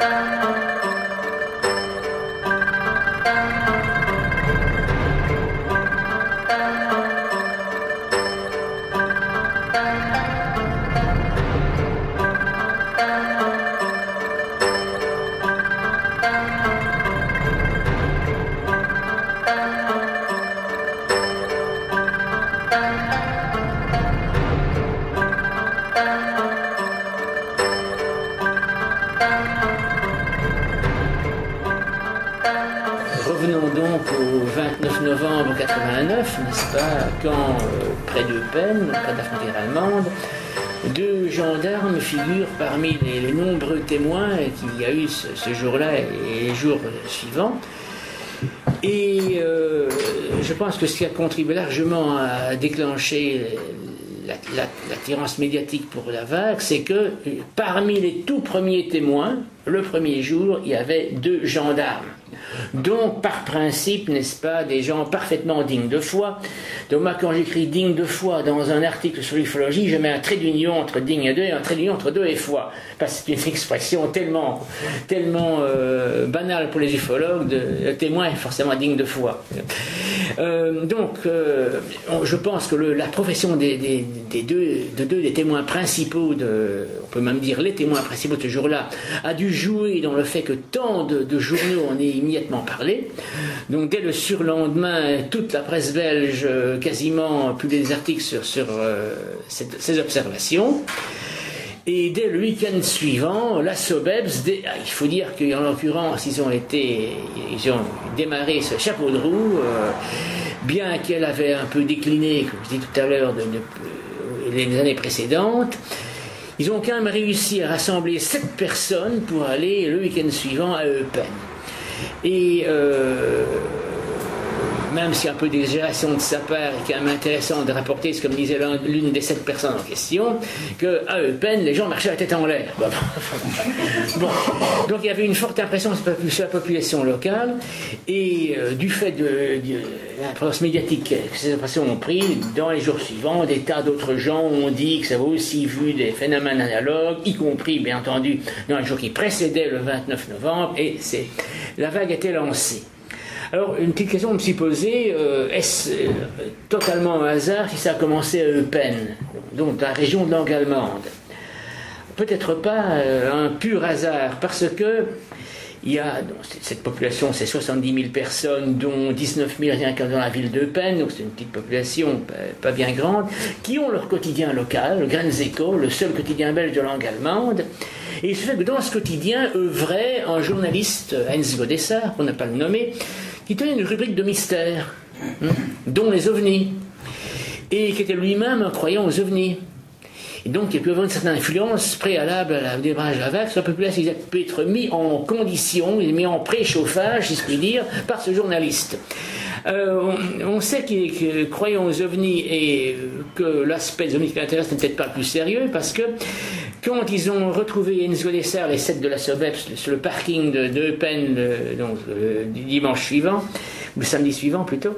n'est-ce quand, euh, près de Penn, près de la frontière allemande, deux gendarmes figurent parmi les, nombreux témoins qu'il y a eu ce, jour-là et les jours suivants. Et euh, je pense que ce qui a contribué largement à déclencher l'attirance médiatique pour la vague, c'est que parmi les tout premiers témoins, le premier jour, il y avait deux gendarmes. Donc, par principe, n'est-ce pas, des gens parfaitement dignes de foi. Donc, moi, quand j'écris digne de foi dans un article sur l'ufologie, je mets un trait d'union entre digne et deux et un trait d'union entre deux et foi. Parce que c'est une expression tellement, tellement euh, banale pour les ufologues, le témoin est forcément digne de foi. Euh, donc, euh, je pense que la profession des, deux, de deux des témoins principaux, on peut même dire les témoins principaux de ce jour-là, a dû jouer dans le fait que tant de, journaux en aient immédiatement parlé. Donc, dès le surlendemain, toute la presse belge quasiment publié des articles sur, sur ces observations. Et dès le week-end suivant, la Sobebs, ah, il faut dire qu'en l'occurrence, ils ont été, ils ont démarré ce chapeau de roue, euh, bien qu'elle avait un peu décliné, comme je dis tout à l'heure, de, les années précédentes. Ils ont quand même réussi à rassembler sept personnes pour aller le week-end suivant à Eupen. Et euh, même s'il y a un peu d'exagération de sa part, et quand même intéressant de rapporter, ce comme disait l'une des sept personnes en question, qu'à Eupen, les gens marchaient la tête en l'air. Donc il y avait une forte impression sur la population locale, et euh, du fait de, l'importance médiatique que ces impressions ont pris, dans les jours suivants, des tas d'autres gens ont dit que ça avait aussi vu des phénomènes analogues, y compris, bien entendu, dans les jours qui précédaient le 29 novembre, et la vague était lancée. Alors, une petite question me suis posée, euh, est-ce euh, totalement un hasard si ça a commencé à Eupen, donc la région de langue allemande? Peut-être pas euh, un pur hasard, parce que il y a cette population, c'est 70 000 personnes, dont 19 000 rien dans la ville d'Eupen, donc c'est une petite population pas, bien grande, qui ont leur quotidien local, le Granzeko, le seul quotidien belge de langue allemande. Et il se fait que dans ce quotidien œuvrait un journaliste, Heinz Godessar, on n'a pas le nommer, qui tenait une rubrique de mystère, hein, dont les ovnis, et qui était lui-même un croyant aux ovnis. Et donc, il peut avoir une certaine influence préalable à la démarrage de la sur la population. Il peut être mis en condition, mis en préchauffage, si je puis dire, par ce journaliste. Euh, on, sait qu'il croyant aux ovnis et que l'aspect des ovnis qui l'intéresse n'est peut-être pas le plus sérieux parce que quand ils ont retrouvé Enzo Dessert, les sept de la SOVEPS, sur le parking de, Eupen, donc, du dimanche suivant, ou le samedi suivant plutôt,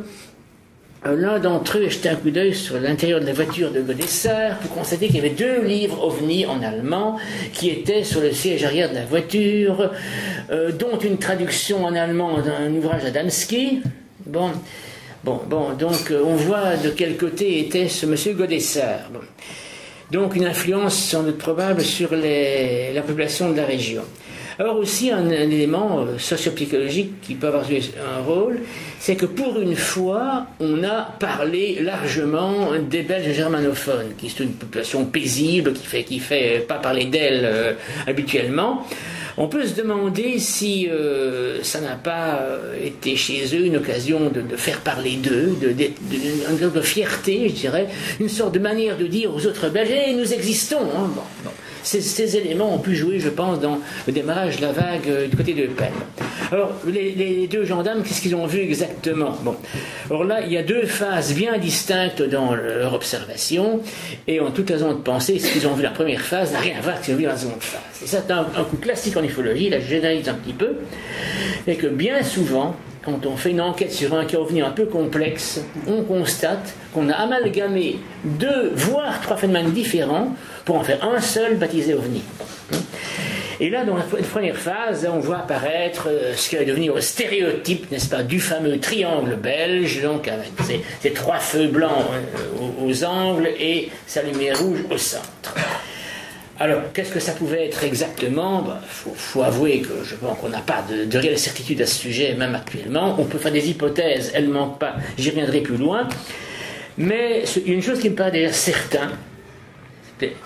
euh, L'un d'entre eux a jeté un coup d'œil sur l'intérieur de la voiture de Godessard pour constater qu'il y avait deux livres ovnis en allemand qui étaient sur le siège arrière de la voiture, euh, dont une traduction en allemand d'un ouvrage d'Adamski. Bon, bon, bon, donc euh, on voit de quel côté était ce monsieur Godessard. Donc une influence sans doute probable sur la population de la région. Alors aussi un, élément euh, sociopsychologique qui peut avoir un rôle, c'est que pour une fois, on a parlé largement des Belges germanophones, qui sont une population paisible, qui fait, qui fait pas parler d'elle euh, habituellement. On peut se demander si euh, ça n'a pas été chez eux une occasion de, faire parler d'eux, de, de, de, fierté, je dirais, une sorte de manière de dire aux autres Belges, hey, nous existons. Hein. Ces, éléments ont pu jouer, je pense, dans le démarrage de la vague euh, du côté de Pen. Alors, les, deux gendarmes, qu'est-ce qu'ils ont vu exactement? Bon, alors là, il y a deux phases bien distinctes dans leur observation, et ont toute raison de penser ce qu'ils ont vu la première phase n'a rien à voir avec ce qu'ils ont vu la seconde phase. Et ça, c'est un, coup classique en ufologie, là je généralise un petit peu, et que bien souvent, quand on fait une enquête sur un ovni un peu complexe, on constate qu'on a amalgamé deux, voire trois phénomènes différents pour en faire un seul baptisé ovni. Et là, dans la première phase, on voit apparaître euh, ce qui va devenir le stéréotype, n'est-ce pas, du fameux triangle belge, donc avec ces, trois feux blancs euh, aux, angles et sa lumière rouge au centre. Alors, qu'est-ce que ça pouvait être exactement Il bah, faut, avouer que je pense qu'on n'a pas de, de, réelle certitude à ce sujet, même actuellement. On peut faire des hypothèses, elles ne manquent pas, j'y reviendrai plus loin. Mais une chose qui me paraît déjà certain,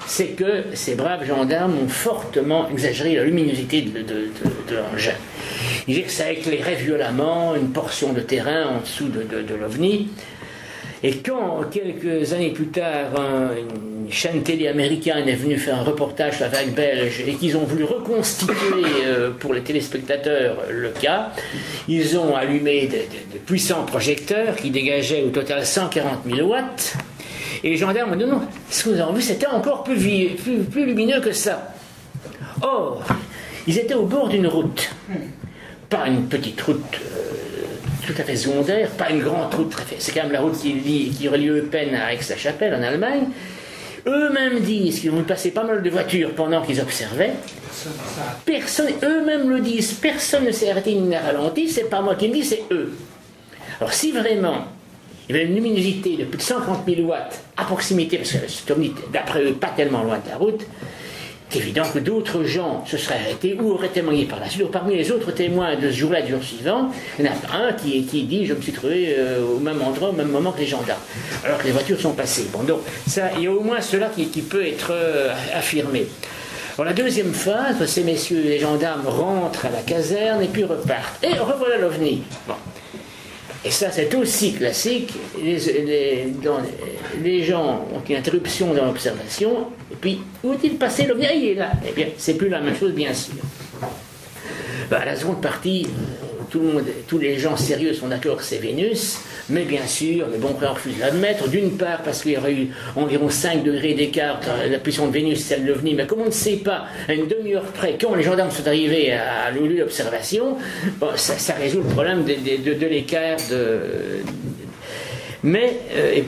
c'est que ces braves gendarmes ont fortement exagéré la luminosité de, l'engin. Ils disaient que ça éclairait violemment une portion de terrain en dessous de, l'OVNI. Et quand, quelques années plus tard, chaîne télé américaine est venue faire un reportage sur la vague belge et qu'ils ont voulu reconstituer euh, pour les téléspectateurs le cas, ils ont allumé de, puissants projecteurs qui dégageaient au total 140 000 watts et les gendarmes ont dit non, ce que nous avons vu, c'était encore plus, lumineux que ça? Or, ils étaient au bord d'une route. Pas une petite route euh, tout à fait secondaire, pas une grande route. C'est quand même la route qui, qui relie Eupen à Aix-la-Chapelle en Allemagne. Eux-mêmes disent qu'ils ont passé pas mal de voitures pendant qu'ils observaient. Personne, eux-mêmes le disent, personne ne s'est arrêté ni n'a ralenti, c'est pas moi qui le dis, c'est eux. Alors si vraiment il y avait une luminosité de plus de 130 000 watts à proximité, parce que c'est d'après eux, pas tellement loin de la route. C'est évident que d'autres gens se seraient arrêtés ou auraient témoigné par la suite. parmi les autres témoins de ce jour-là, du jour suivant, il y en a un qui, dit Je me suis trouvé euh, au même endroit, au même moment que les gendarmes, alors que les voitures sont passées. Bon, donc, ça, il y a au moins cela qui, peut être euh, affirmé. Alors, la deuxième phase, ces messieurs, les gendarmes rentrent à la caserne et puis repartent. Et revoilà l'OVNI. Bon. Et ça, c'est aussi classique. Les, gens ont une interruption dans l'observation, et puis, où est-il passé le Il est là? Eh bien, c'est plus la même chose, bien sûr. Bah, la seconde partie, tous les gens sérieux sont d'accord que c'est Vénus, mais bien sûr, les bons frères refusent d'admettre, d'une part parce qu'il y aurait eu environ 5 degrés d'écart entre la puissance de Vénus et celle de l'OVNI, mais comme on ne sait pas, à une demi-heure près, quand les gendarmes sont arrivés à, l'OLU observation, ça, résout le problème de, l'écart de... Mais euh,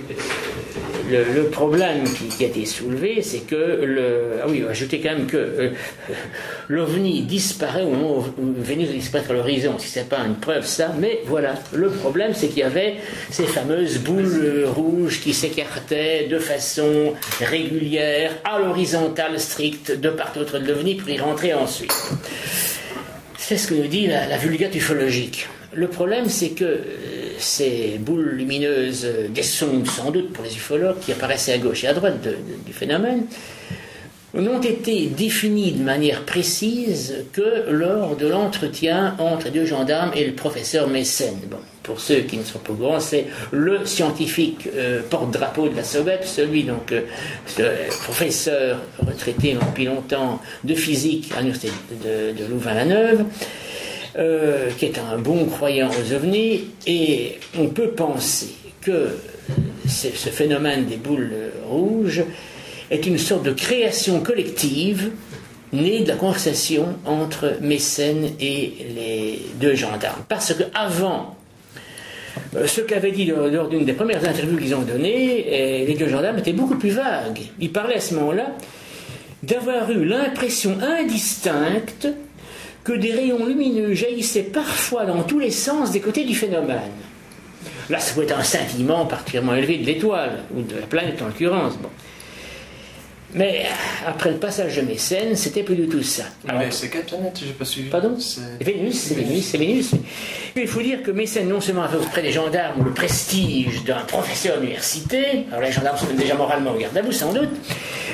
le, problème qui, a été soulevé, c'est que le. Ah oui, ajouter quand même que euh, l'OVNI disparaît au moment où Vénus disparaît à l'horizon, si c'est pas une preuve, ça, mais voilà. Le problème, c'est qu'il y avait ces fameuses boules rouges qui s'écartaient de façon régulière, à l'horizontale stricte, de part d'autre de l'OVNI, pour y rentrer ensuite. C'est ce que nous dit la, la vulgate ufologique. Le problème, c'est que euh, ces boules lumineuses, des sondes sans doute pour les ufologues, qui apparaissaient à gauche et à droite du phénomène, n'ont été définies de manière précise que lors de l'entretien entre deux gendarmes et le professeur Messen. Bon, pour ceux qui ne sont pas au courant, c'est le scientifique euh, porte-drapeau de la SOBEP, celui donc, euh, professeur retraité depuis longtemps de physique à l'université de Louvain-la-Neuve, euh, qui est un bon croyant aux ovnis, et on peut penser que ce phénomène des boules rouges est une sorte de création collective née de la conversation entre Mécène et les deux gendarmes. Parce que avant euh, ce qu'avait dit lors d'une des premières interviews qu'ils ont données, les deux gendarmes étaient beaucoup plus vagues. Ils parlaient à ce moment-là d'avoir eu l'impression indistincte que des rayons lumineux jaillissaient parfois dans tous les sens des côtés du phénomène. Là, ça pouvait être un scintillement particulièrement élevé de l'étoile, ou de la planète en l'occurrence. Mais après le passage de Mécène, c'était plus du tout ça. mais c'est quelle planète J'ai pas suivi. Pardon? Vénus, c'est Vénus, c'est Vénus. Il faut dire que Mécène, non seulement avait auprès des gendarmes le prestige d'un professeur d'université, alors les gendarmes sont déjà moralement au garde à vous sans doute,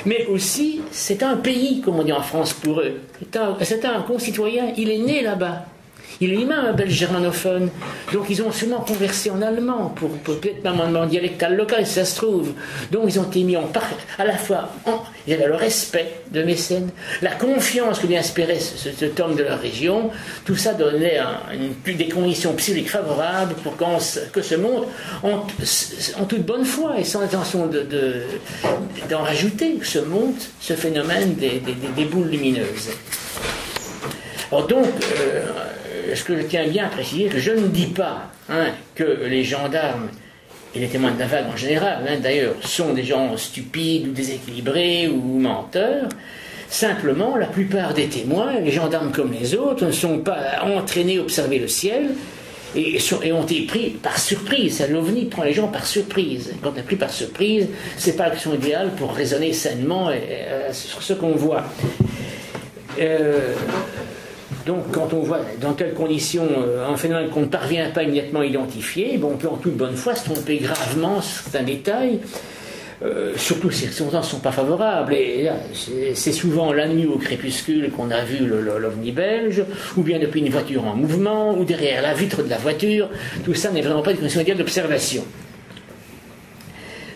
mais aussi c'est un pays, comme on dit en France pour eux. C'est un concitoyen, il est né là-bas. Il est lui-même un belge germanophone. Donc ils ont sûrement conversé en allemand, pour, peut-être même en dialectal local, si ça se trouve. Donc ils ont été mis en part, à la fois, en, il y avait le respect de Mécène, la confiance que lui inspirait ce, ce, de leur région. Tout ça donnait des conditions psychiques favorables pour que ce monde, en, toute bonne foi et sans intention d'en de, rajouter, se monte ce phénomène des, boules lumineuses. Alors donc, euh, ce que je tiens bien à préciser, que je ne dis pas hein, que les gendarmes et les témoins de vague en général, hein, d'ailleurs, sont des gens stupides ou déséquilibrés ou menteurs. Simplement, la plupart des témoins, les gendarmes comme les autres, ne sont pas entraînés à observer le ciel et, ont été pris par surprise. L'OVNI prend les gens par surprise. Quand on est pris par surprise, c'est pas l'action idéale pour raisonner sainement euh, sur ce qu'on voit. Euh, donc, quand on voit dans quelles conditions euh, un phénomène qu'on ne parvient pas immédiatement à identifier, on peut en toute bonne foi se tromper gravement sur certains détails. Euh, surtout si les circonstances ne sont pas favorables. Et c'est souvent la nuit au crépuscule qu'on a vu l'ovni belge, ou bien depuis une voiture en mouvement, ou derrière la vitre de la voiture. Tout ça n'est vraiment pas une condition d'observation.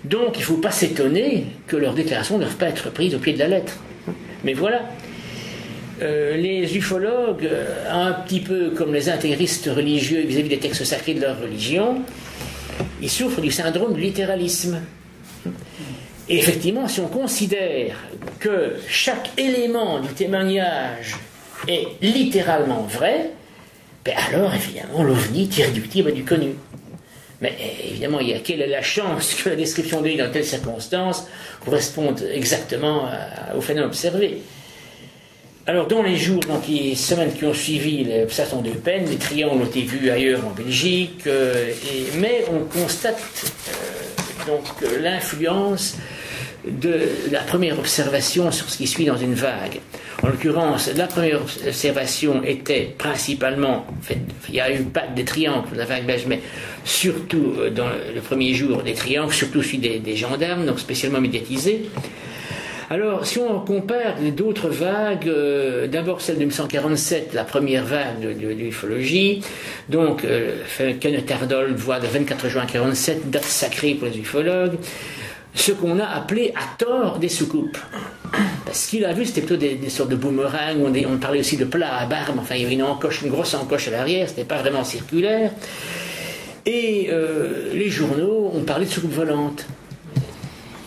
Donc il ne faut pas s'étonner que leurs déclarations ne doivent pas être prises au pied de la lettre. Mais voilà. Euh, les ufologues, euh, un petit peu comme les intégristes religieux vis à -vis des textes sacrés de leur religion, ils souffrent du syndrome du littéralisme. Et effectivement, si on considère que chaque élément du témoignage est littéralement vrai, ben alors évidemment l'ovni est irréductible du connu. Mais évidemment, il y a quelle est la chance que la description de dans telle circonstance corresponde exactement au phénomène observé? Alors, dans les jours, donc les semaines qui ont suivi l'observation de peine, les triangles ont été vus ailleurs en Belgique, euh, mais on constate euh, donc l'influence de la première observation sur ce qui suit dans une vague. En l'occurrence, la première observation était principalement, il n'y a eu pas des triangles la vague belge, mais surtout euh, dans le premier jour des triangles, surtout celui des, gendarmes, donc spécialement médiatisés. Alors, si on compare d'autres vagues, euh, d'abord celle de 1947, la première vague de, l'ufologie, donc euh, Kenneth Ardold voit le 24 juin 1947, date sacrée pour les ufologues, ce qu'on a appelé à tort des soucoupes. Parce qu'il a vu, c'était plutôt des, sortes de boomerangs, on, on, parlait aussi de plats à barbe, enfin il y avait une encoche, une grosse encoche à l'arrière, c'était pas vraiment circulaire. Et euh, les journaux ont parlé de soucoupes volantes.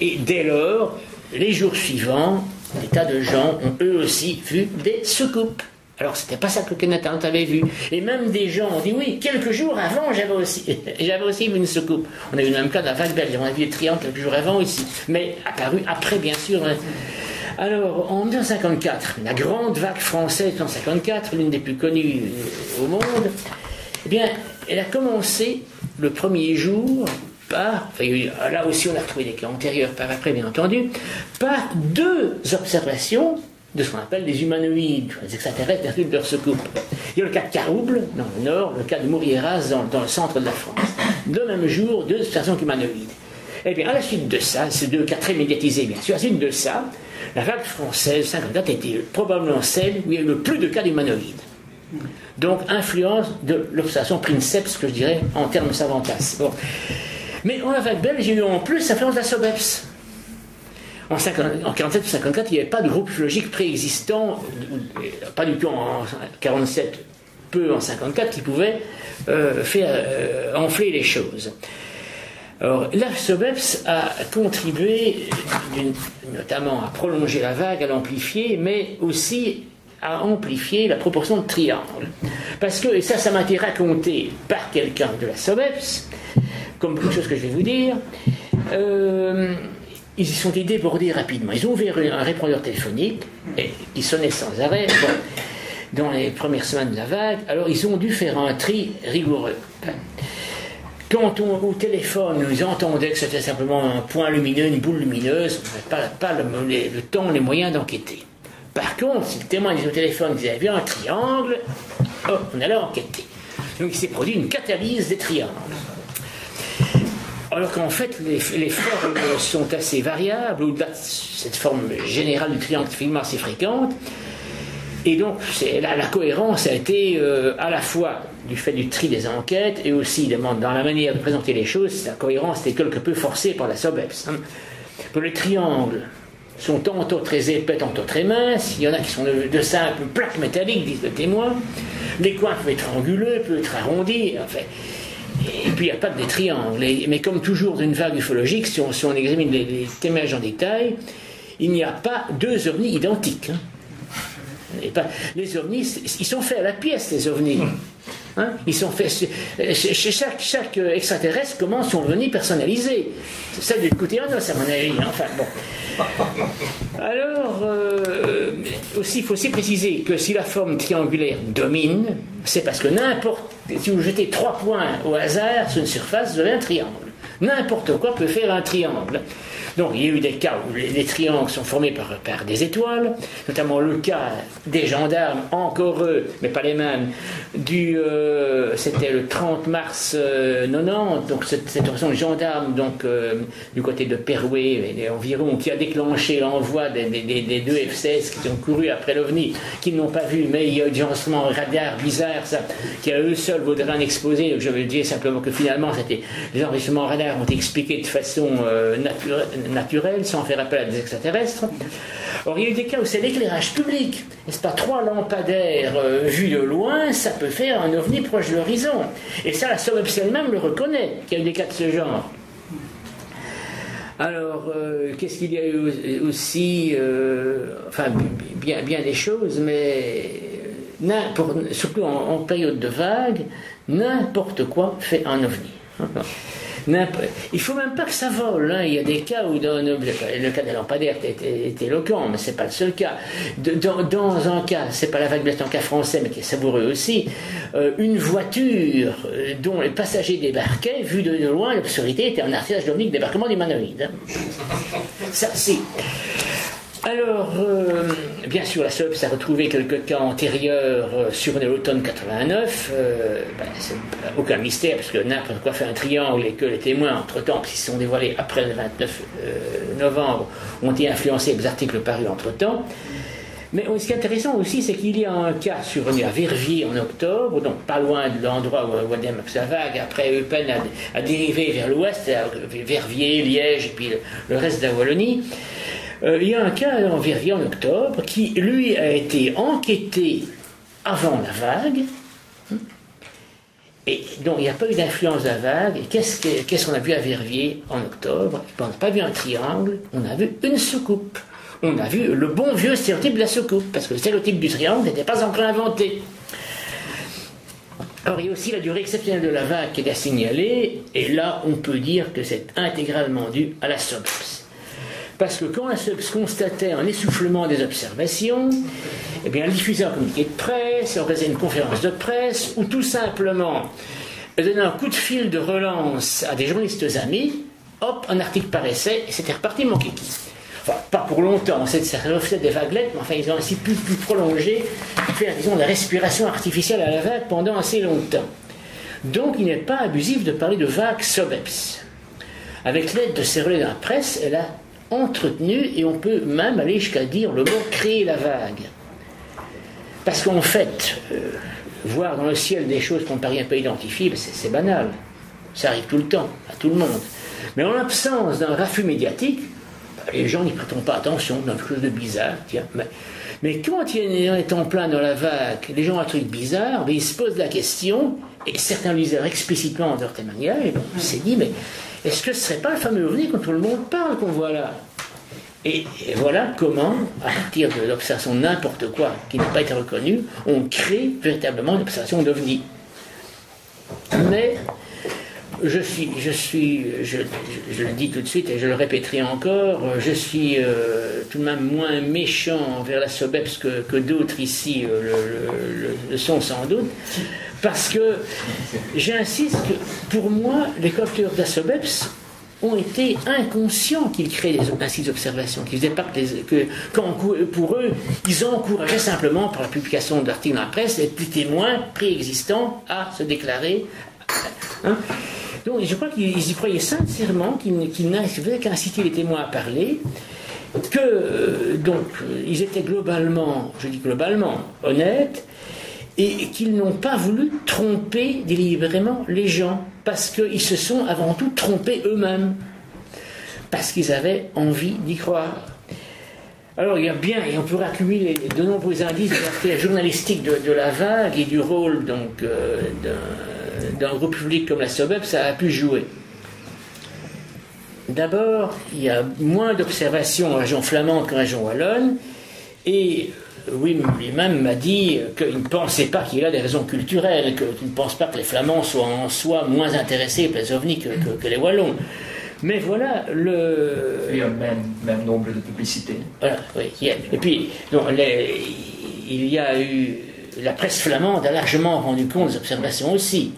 Et dès lors, les jours suivants, des tas de gens ont eux aussi vu des soucoupes. Alors c'était pas ça que Kenneth avait vu. Et même des gens ont dit oui, quelques jours avant j'avais aussi, j'avais aussi vu une soucoupe. On a eu le même cas dans vague belge, on a vu des triangles quelques jours avant aussi, mais apparu après bien sûr. Hein. Alors en 1954, la grande vague française en 1954, l'une des plus connues au monde, eh bien elle a commencé le premier jour par, là aussi on a retrouvé des cas antérieurs par après bien entendu, par deux observations de ce qu'on appelle des humanoïdes, des extraterrestres vertus de leur. Il y a le cas de Carouble, dans le nord, le cas de Mourieras, dans, le centre de la France. Le même jour, deux observations humanoïdes. Eh bien, à la suite de ça, ces deux cas très médiatisés, bien sûr, à la suite de ça, la vague française 54 était probablement celle où il y a eu le plus de cas d'humanoïdes. Donc, influence de l'observation princeps, que je dirais en termes savantas. Bon. Mais la vague belge, il y a eu en plus l'influence de la SOBEPS. En, 47 ou 54, il n'y avait pas de groupe ufologique préexistant, pas du tout en 47, peu en 54, qui pouvait euh, faire euh, enfler les choses. Alors, la SOBEPS a contribué notamment à prolonger la vague, à l'amplifier, mais aussi à amplifier la proportion de triangles. Parce que, et ça, ça m'a été raconté par quelqu'un de la SOBEPS, comme beaucoup de choses que je vais vous dire, euh, ils y sont débordés rapidement. Ils ont ouvert un répondeur téléphonique et, qui sonnait sans arrêt. dans les premières semaines de la vague, alors ils ont dû faire un tri rigoureux. Quand on, au téléphone, ils entendaient que c'était simplement un point lumineux, une boule lumineuse, on n'avait pas, le, le, temps, les moyens d'enquêter. Par contre, si le témoin disait au téléphone qu'ils avaient vu un triangle, on allait enquêter. Donc il s'est produit une catalyse des triangles. Alors qu'en fait, les, formes sont assez variables, au-delà de cette forme générale du triangle finalement assez fréquente. Et donc, la, cohérence a été euh, à la fois du fait du tri des enquêtes et aussi dans la manière de présenter les choses, la cohérence était quelque peu forcée par la SOBEPS. Hein. Les triangles, sont tantôt très épais, tantôt très minces. Il y en a qui sont de, simples plaques métalliques, disent le témoin. Les coins peuvent être anguleux, peuvent être arrondis. Et puis il n'y a pas que des triangles. mais comme toujours une vague ufologique, si on, examine les, témoignages en détail, il n'y a pas deux ovnis identiques. Hein. les ovnis, ils sont faits à la pièce, les ovnis. Hein. ils sont faits. Chez chaque, extraterrestre commence son ovni personnalisé. Ça du côté un os, à mon avis. Hein. Enfin, bon. Alors, euh, aussi, il faut aussi préciser que si la forme triangulaire domine, c'est parce que n'importe, si vous jetez trois points au hasard sur une surface, vous avez un triangle. N'importe quoi peut faire un triangle. Donc il y a eu des cas où les, triangles sont formés par, des étoiles, notamment le cas des gendarmes, encore eux, mais pas les mêmes, du, euh, c'était le 30 mars 90, euh, donc cette, opération de gendarmes donc, euh, du côté de Perouet et environ, qui a déclenché l'envoi des, deux F-16 qui ont couru après l'OVNI, qui ne l'ont pas vu, mais il y a eu des enregistrements radar bizarres, ça, qui à eux seuls vaudraient un exposé. Donc je veux dire simplement que finalement, les enregistrements radar ont été expliqués de façon naturelle naturel, sans faire appel à des extraterrestres. Or, il y a eu des cas où c'est l'éclairage public. N'est-ce pas? Trois lampadaires euh, vus de loin, ça peut faire un ovni proche de l'horizon. Et ça, la SOBEPS elle-même le reconnaît, qu'il y a eu des cas de ce genre. Alors, euh, qu'est-ce qu'il y a eu aussi euh, Enfin, bien, bien des choses, mais surtout en, en période de vague, n'importe quoi fait un ovni. Il faut même pas que ça vole. Hein. Il y a des cas où, dans, le cas des lampadaires est, éloquent, mais c'est pas le seul cas. Dans, un cas, c'est pas la vague un cas français, mais qui est savoureux aussi, euh, une voiture euh, dont les passagers débarquaient, vu de loin, l'obscurité était un artillage d'ovni de débarquement d'humanoïdes. Hein. Ça, si. Alors, euh, bien sûr, la SOP a retrouvé quelques cas antérieurs euh, sur l'automne 89. Euh, ben, c'est aucun mystère, parce que n'importe quoi fait un triangle et que les témoins, entre-temps, qui se sont dévoilés après le 29 novembre, ont été influencés par les articles parus entre-temps. Mais ce qui est intéressant aussi, c'est qu'il y a un cas survenu à Verviers en octobre, donc pas loin de l'endroit où Wadem vague. Après, Eupen a, dérivé vers l'ouest, Verviers, Liège et puis le reste de la Wallonie. Euh, il y a un cas en Verviers en octobre qui, lui, a été enquêté avant la vague. Et donc, il n'y a pas eu d'influence de la vague. Et qu'est-ce qu'on a vu à Verviers en octobre? On n'a pas vu un triangle, on a vu une soucoupe. On a vu le bon vieux stéréotype de la soucoupe, parce que le stéréotype du triangle n'était pas encore inventé. Alors, il y a aussi la durée exceptionnelle de la vague qui est à signaler, et là, on peut dire que c'est intégralement dû à la SOPS. Parce que quand se constatait un essoufflement des observations, eh bien, elle diffusait un communiqué de presse, organisait une conférence de presse, ou tout simplement donnait un coup de fil de relance à des journalistes amis, hop, un article paraissait, et c'était reparti mon kiki. Pas pour longtemps, reflétait des vaguelettes, mais enfin, ils ont ainsi pu, pu prolonger, faire, disons, la respiration artificielle à la vague pendant assez longtemps. Donc, il n'est pas abusif de parler de vague SOBEPS. Avec l'aide de ces relais de la presse, elle a entretenu et on peut même aller jusqu'à dire le mot créer la vague. Parce qu'en fait, euh, voir dans le ciel des choses qu'on ne parvient pas à identifier, ben, c'est banal. Ça arrive tout le temps, à tout le monde. Mais en l'absence d'un raffut médiatique, ben, les gens n'y prêteront pas attention, dans quelque chose de bizarre. Tiens, mais, quand il est en plein dans la vague, les gens ont un truc bizarre, ben, ils se posent la question, et certains le disent explicitement leur témoignage, et on s'est dit, mais est-ce que ce ne serait pas le fameux ovni quand tout le monde parle qu'on voit là? Et, voilà comment, à partir de l'observation n'importe quoi qui n'a pas été reconnu, on crée véritablement une observation d'ovni. Mais je suis, je suis, je, le dis tout de suite et je le répéterai encore, je suis euh, tout de même moins méchant envers la SOBEPS que, d'autres ici euh, le, sont sans doute, parce que j'insiste que pour moi, les capteurs d'Assobeps ont été inconscients qu'ils créaient des, ainsi observations, qu'ils faisaient pas que, pour eux, ils encourageaient simplement par la publication d'articles dans la presse les témoins préexistants à se déclarer. Hein. Donc je crois qu'ils y croyaient sincèrement, qu'ils ne faisaient qu'inciter les témoins à parler, que euh, donc ils étaient globalement, je dis globalement, honnêtes, et qu'ils n'ont pas voulu tromper délibérément les gens, parce qu'ils se sont avant tout trompés eux-mêmes, parce qu'ils avaient envie d'y croire. Alors il y a bien, et on pourrait accumuler de nombreux indices de l'aspect journalistique de, la vague et du rôle donc euh, d'un groupe public comme la SOBEP, ça a pu jouer. D'abord, il y a moins d'observations en région flamande qu'en région wallonne, et oui, lui-même m'a dit qu'il ne pensait pas qu'il y a des raisons culturelles, qu'il ne pense pas que les Flamands soient en soi moins intéressés par les ovnis que, les Wallons. Mais voilà le. Il y a le même, même nombre de publicités. Voilà, oui. Et puis, il y a eu. La presse flamande a largement rendu compte des observations aussi.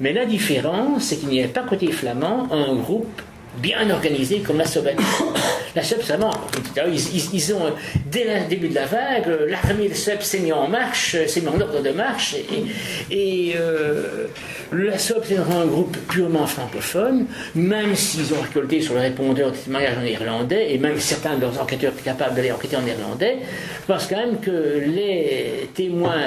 Mais la différence, c'est qu'il n'y avait pas côté flamand un groupe bien organisé comme la Soviet. La SEP, ils, ils, ont, dès le début de la vague, l'armée de SEP s'est mise en marche, s'est mise en ordre de marche, et, euh, la SOP c'est un groupe purement francophone, même s'ils ont récolté sur le répondeur des témoignages en irlandais, et même certains de leurs enquêteurs capables d'aller enquêter en irlandais, je pense quand même que les témoins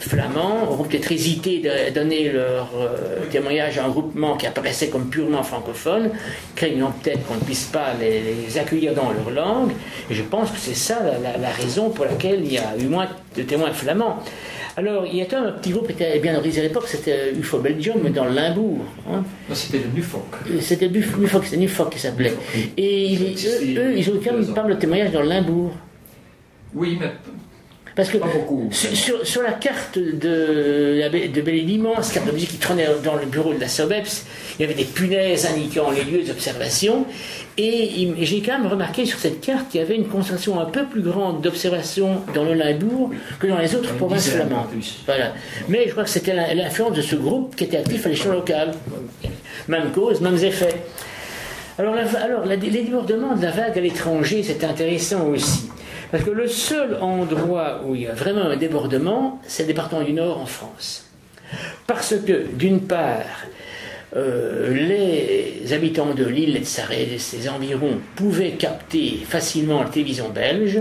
flamands auront peut-être hésité de donner leur euh, témoignage à un groupement qui apparaissait comme purement francophone, craignant peut-être qu'on ne puisse pas les, accueillir dans leur langue, et je pense que c'est ça la, raison pour laquelle il y a eu moins de témoins flamands. Alors, il y a un petit groupe qui était bien organisé à l'époque, c'était UFO Belgium, mais dans Limbourg. Hein. C'était le Nufoc. C'était Nufoc, c'était Nufoc qui s'appelait. Et eux, ils ont quand même pas mal de témoignages dans Limbourg. Oui, mais parce que Sur, la carte de, de l'immense carte de musique qui trônait dans le bureau de la SOBEPS, il y avait des punaises indiquant les lieux d'observation. Et j'ai quand même remarqué sur cette carte qu'il y avait une concentration un peu plus grande d'observation dans le Limbourg que dans les autres provinces flamandes. Voilà. Mais je crois que c'était l'influence de ce groupe qui était actif à l'échelle locale. Même cause, mêmes effets. Alors, alors les débordements de la vague à l'étranger, c'est intéressant aussi. Parce que le seul endroit où il y a vraiment un débordement, c'est le département du Nord en France. Parce que, d'une part, euh, les habitants de l'île et de ses environs pouvaient capter facilement la télévision belge,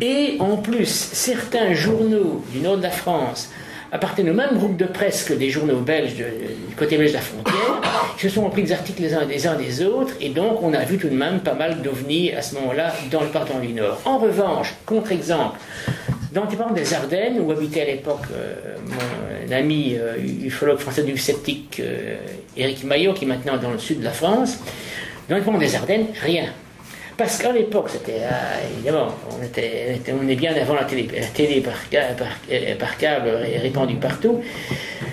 et en plus, certains journaux du nord de la France appartiennent au même groupe de presse que des journaux belges du côté belge de la frontière, se sont repris des articles les uns des des autres, et donc on a vu tout de même pas mal d'ovnis à ce moment-là dans le département du Nord. En revanche, contre-exemple, dans le des Ardennes, où habitait à l'époque euh, mon ami euh, ufologue français du sceptique euh, Éric Maillot, qui est maintenant dans le sud de la France, dans le département des Ardennes, rien. Parce qu'à l'époque, c'était euh, évidemment, on, était, on est bien avant la télé, la télé par, euh, câble répandue partout.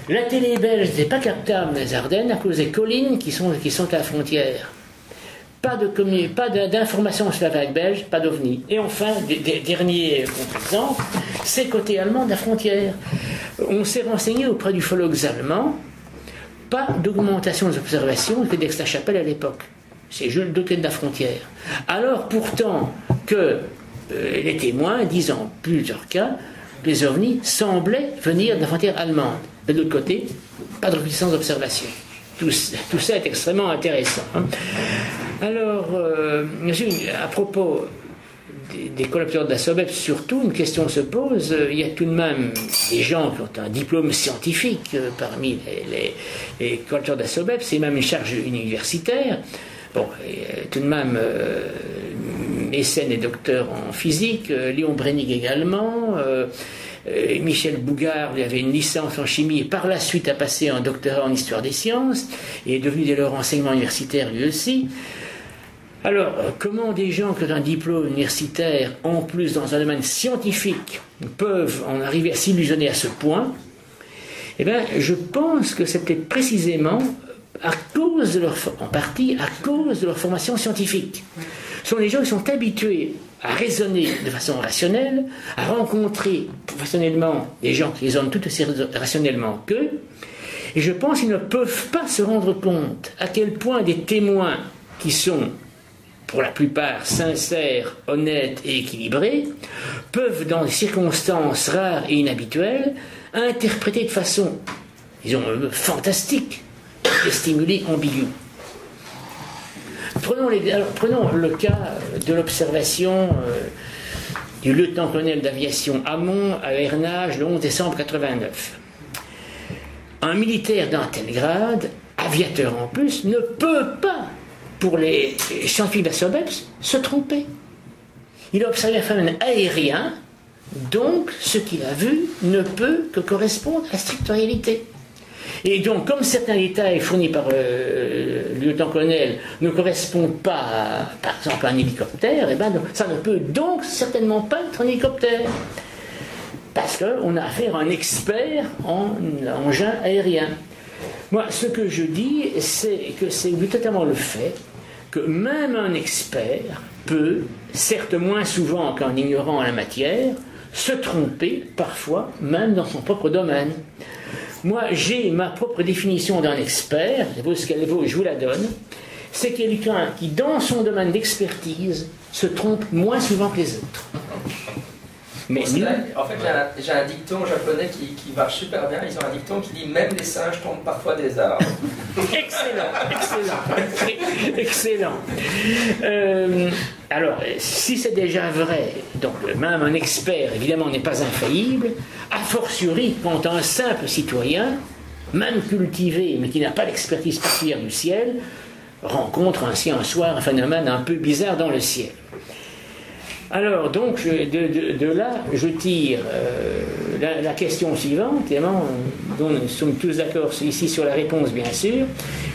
La télé belge n'était pas captable les Ardennes à cause des collines qui sont, qui sont à la frontière. Pas de pas d'informations sur la vague belge, pas d'OVNI. Et enfin, des, derniers contre-exemples, c'est côté allemand de la frontière. On s'est renseigné auprès du phologues allemand, pas d'augmentation des observations que d'Aix-la-Chapelle à l'époque. C'est Jules Douquet de la frontière. Alors pourtant que euh, les témoins disent en plusieurs cas les ovnis semblaient venir de la frontière allemande. De l'autre côté, pas de puissance d'observation. Tout, ça est extrêmement intéressant. Hein. Alors, euh, à propos des, des de la SOBEP, surtout, une question se pose. Il y a tout de même des gens qui ont un diplôme scientifique euh, parmi les, les, de la SOBEP, c'est même une charge universitaire. Bon, euh, tout de même, euh, Messen est docteur en physique, euh, Léon Brennig également. Michel Bougard avait une licence en chimie et par la suite a passé un doctorat en histoire des sciences et est devenu dès lors enseignement universitaire lui aussi. Alors, comment des gens qui ont un diplôme universitaire, en plus dans un domaine scientifique, peuvent en arriver à s'illusionner à ce point? Eh bien, je pense que c'était précisément à cause de leur, en partie à cause de leur formation scientifique. Ce sont des gens qui sont habitués à raisonner de façon rationnelle, à rencontrer professionnellement des gens qui raisonnent tout aussi rationnellement qu'eux, et je pense qu'ils ne peuvent pas se rendre compte à quel point des témoins qui sont pour la plupart sincères, honnêtes et équilibrés, peuvent, dans des circonstances rares et inhabituelles, interpréter de façon, disons, fantastique des stimuli ambigus. Prenons, le cas de l'observation euh, du lieutenant-colonel d'aviation Hamon à Hernage le 11 décembre 89. Un militaire d'un tel grade, aviateur en plus, ne peut pas, pour les la se tromper. Il a observé un phénomène aérien, donc ce qu'il a vu ne peut que correspondre à la stricte réalité. Et donc, comme certains détails fournis par euh, le lieutenant-colonel ne correspondent pas, par exemple, à un hélicoptère, et eh ben, ça ne peut donc certainement pas être un hélicoptère. Parce qu'on a affaire à un expert en engin aérien. Moi, ce que je dis, c'est que c'est totalement le fait que même un expert peut, certes moins souvent qu'un ignorant en la matière, se tromper parfois même dans son propre domaine. Moi, j'ai ma propre définition d'un expert, ce qu'elle vaut, je vous la donne. C'est quelqu'un qui, dans son domaine d'expertise, se trompe moins souvent que les autres. Mais en fait, j'ai un, dicton japonais qui, qui, marche super bien. Ils ont un dicton qui dit Même les singes tombent parfois des arbres. excellent, excellent, excellent. Euh, alors, si c'est déjà vrai, donc même un expert, évidemment, n'est pas infaillible, a fortiori quand un simple citoyen, même cultivé, mais qui n'a pas l'expertise particulière du ciel, rencontre ainsi un soir un phénomène un peu bizarre dans le ciel. Alors, donc, de, là, je tire euh, la, question suivante, dont nous sommes tous d'accord ici sur la réponse, bien sûr.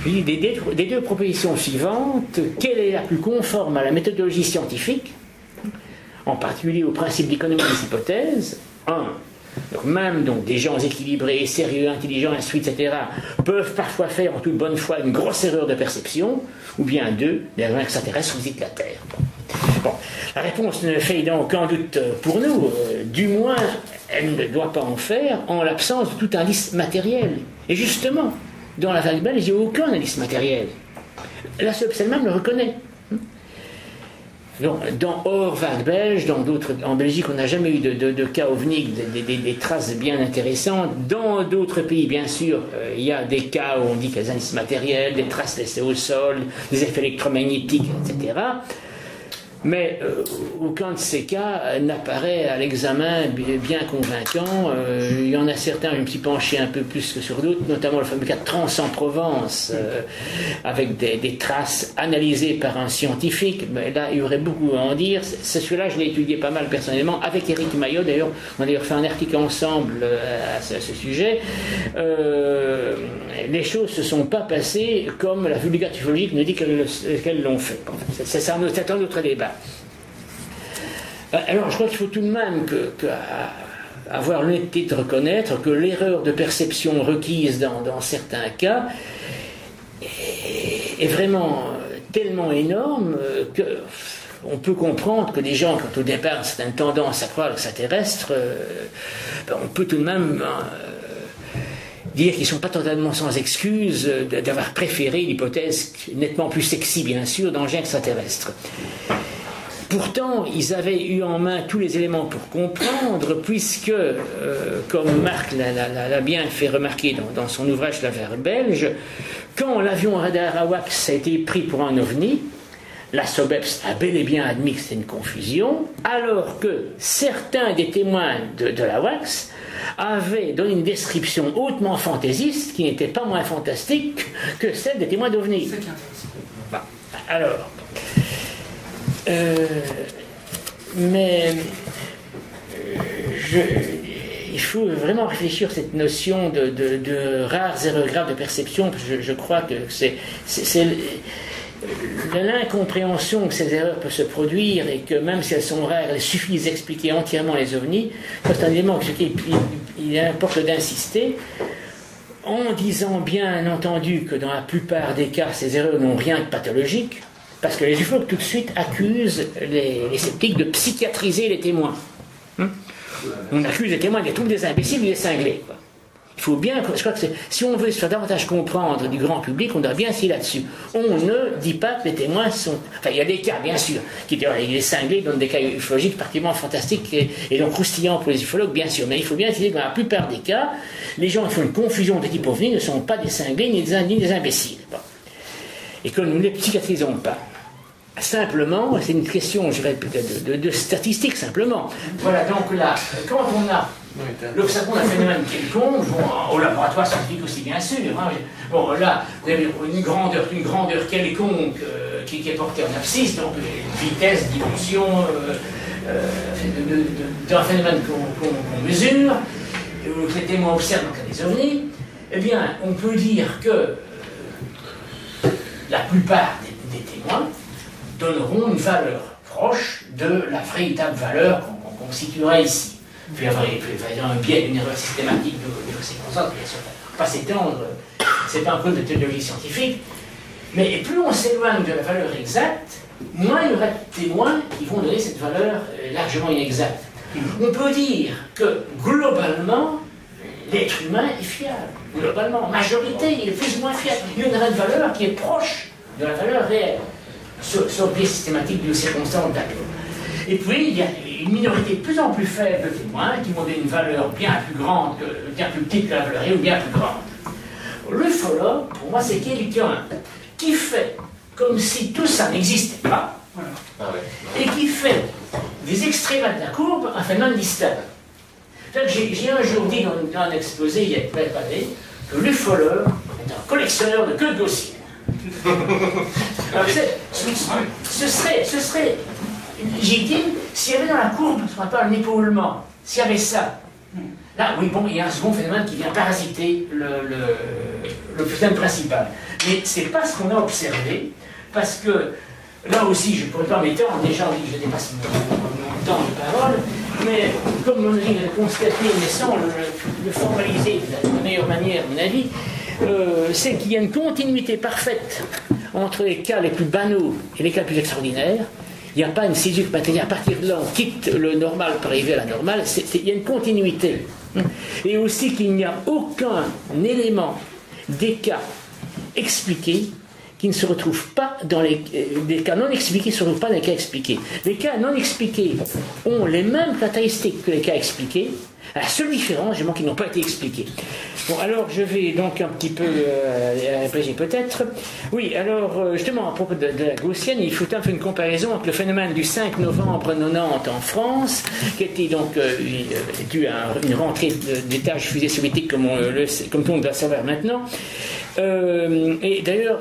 Des, des, deux propositions suivantes, quelle est la plus conforme à la méthodologie scientifique, en particulier au principe d'économie des hypothèses? Un, donc même des gens équilibrés, sérieux, intelligents, instruits, etc., peuvent parfois faire en toute bonne foi une grosse erreur de perception, ou bien deux, des gens extraterrestres visitent la Terre. La réponse ne fait donc aucun doute pour nous. Euh, du moins, elle ne doit pas en faire en l'absence de tout indice matériel. Et justement, dans la vague belge, il n'y a aucun indice matériel. La même le reconnaît. Dans hors vague belge, dans d'autres, en Belgique, on n'a jamais eu de, cas ovniques, des, traces bien intéressantes. Dans d'autres pays, bien sûr, euh, il y a des cas où on dit qu'il y a des indices matériels, des traces laissées au sol, des effets électromagnétiques, etc. Mais euh, aucun de ces cas n'apparaît à l'examen bien convaincant. Euh, il y en a certains, je me suis penché un peu plus que sur d'autres, notamment le fameux cas de Trans en Provence, euh, avec des, traces analysées par un scientifique. Mais là, il y aurait beaucoup à en dire. Celui-là, je l'ai étudié pas mal personnellement, avec Eric Maillot d'ailleurs. On a d'ailleurs fait un article ensemble à ce, susujet. les choses ne se sont pas passées comme la vulgate ufologique nous dit qu'elles l'ont fait. C'est un autre débat. Euh, alors je crois qu'il faut tout de même que, avoir l'honnêteté de reconnaître que l'erreur de perception requise dans, certains cas est, vraiment tellement énorme euh, que on peut comprendre que des gens, quand au départ ont une tendance à croire l'extraterrestre, euh, ben, on peut tout de même dire qu'ils ne sont pas totalement sans excuse d'avoir préféré l'hypothèse nettement plus sexy, bien sûr, d'engins extraterrestres. Pourtant, ils avaient eu en main tous les éléments pour comprendre, puisque, euh, comme Marc l'a bien fait remarquer dans, son ouvrage La Verre belge, quand l'avion radar AWACS a été pris pour un ovni, la SOBEPS a bel et bien admis que c'était une confusion, alors que certains des témoins de, la WACS avaient donné une description hautement fantaisiste qui n'était pas moins fantastique que celle des témoins d'OVNI. alors, euh, mais euh, il faut vraiment réfléchir à cette notion de, rares erreurs graves de perception. Je, je crois que c'est l'incompréhension que ces erreurs peuvent se produire et que même si elles sont rares, elles suffisent d'expliquer entièrement les ovnis. C'est un élément que il, il importe d'insister en disant bien entendu que dans la plupart des cas, ces erreurs n'ont rien de pathologique. Parce que les ufologues tout de suite accusent les, sceptiques de psychiatriser les témoins. Hein on accuse les témoins d'être tous des imbéciles ou des cinglés. Il faut bien, je crois que si on veut se faire davantage comprendre du grand public, on doit bien essayer là-dessus. On ne dit pas que les témoins sont. Enfin, il y a des cas, bien sûr, qui les cinglés donnent des cas ufologiques particulièrement fantastiques et, donc croustillants pour les ufologues, bien sûr. Mais il faut bien essayer que dans la plupart des cas, les gens qui font une confusion de type ovni ne sont pas des cinglés ni des, imbéciles. Et que nous ne les psychiatrisons pas. Simplement, c'est une question, je dirais, de, de, statistiques, simplement. Voilà, donc là, quand on a l'observation d'un phénomène quelconque, bon, au laboratoire scientifique aussi, bien sûr, hein, bon, là, vous avez une grandeur, une grandeur quelconque euh, qui, est portée en abscisse, donc vitesse, dimension euh, euh, d'un phénomène qu'on mesure, que les témoins observent dans le cas des ovnis, eh bien, on peut dire que la plupart des témoins, donneront une valeur proche de la véritable valeur qu'on situerait ici. Puis il y avoir un biais, une erreur systématique de, ces concepts, bien sûr. Pas s'étendre, c'est pas un peu de théologie scientifique, Mais plus on s'éloigne de la valeur exacte, moins il y aura de témoins qui vont donner cette valeur euh, largement inexacte. On peut dire que globalement, l'être humain est fiable. Globalement, majorité, il est plus ou moins fiable. Il y aura une valeur qui est proche de la valeur réelle, sur, sur le biais systématique de circonstances d'accord. Et puis, il y a une minorité de plus en plus faible de témoins qui vont donner une valeur bien plus grande, bien plus petite que la valeur ou bien plus grande. Le follow, pour moi, c'est quelqu'un qui fait comme si tout ça n'existait pas, ah et qui fait des extrémats de la courbe un phénomène distinct. J'ai un jour dit dans, un exposé, il y a quelques années, que l'ufologue est un collectionneur de queues gaussières. ce, serait, ce serait légitime s'il y avait dans la courbe ce qu'on appelle un épaulement, s'il y avait ça. Là, oui, bon, il y a un second phénomène qui vient parasiter le, phénomène principal. Mais ce n'est pas ce qu'on a observé, parce que là aussi, je pourrais pas m'étendre, déjà, je dépasse mon, temps de parole, mais comme on l'a constaté, mais sans le, formaliser de la meilleure manière, à mon avis, euh, c'est qu'il y a une continuité parfaite entre les cas les plus banaux et les cas les plus extraordinaires, il n'y a pas une césure matérielle. À partir de là, on quitte le normal pour arriver à la normale. il y a une continuité. Et aussi qu'il n'y a aucun élément des cas expliqués qui ne se retrouvent pas dans les, les cas non expliqués ne se retrouvent pas dans les cas expliqués. Les cas non expliqués ont les mêmes caractéristiques que les cas expliqués, la seule différence, je qu'ils n'ont pas été expliqués. Bon, alors je vais donc un petit peu euh, peut-être. Oui, alors euh, justement, à propos de, la gaussienne, il faut un peu une comparaison entre le phénomène du 5 novembre 90 en France, qui était donc euh, euh, dû à une rentrée d'étage fusée soviétique comme, on, le, comme tout le monde doit savoir maintenant, euh, et d'ailleurs,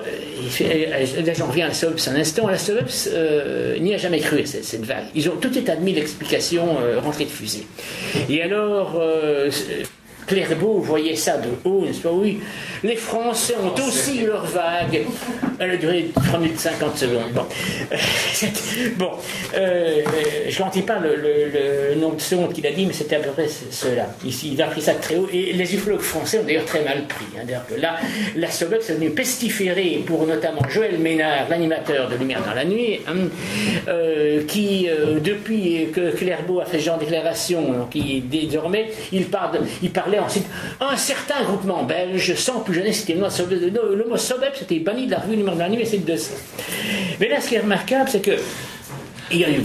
j'en reviens à la un instant, la SOBS euh, n'y a jamais cru cette, cette, vague. Ils ont tout admis l'explication euh, rentrée de fusée. Et alors, Clairbeau voyait ça de haut, n'est-ce pas? Oui. Les Français ont aussi leur vague. Elle a duré 3 minutes 50 secondes. Bon, bon euh, je n'en dis pas le, nombre de secondes qu'il a dit, mais c'était à peu près cela. Ici, il a pris ça très haut. Et les ufologues français ont d'ailleurs très mal pris. Hein. D'ailleurs, là, la Sobex est venue pestiférer pour notamment Joël Ménard, l'animateur de Lumière dans la nuit, hein, euh, qui, euh, depuis que Clairbeau a fait ce genre de déclaration, qui désormais, il, parle, il parlait ensuite un certain groupement belge, sans plus le mot Sobeb, c'était banni de la revue numéro de la nuit, c'est de ça. Mais là, ce qui est remarquable, c'est que il y a eu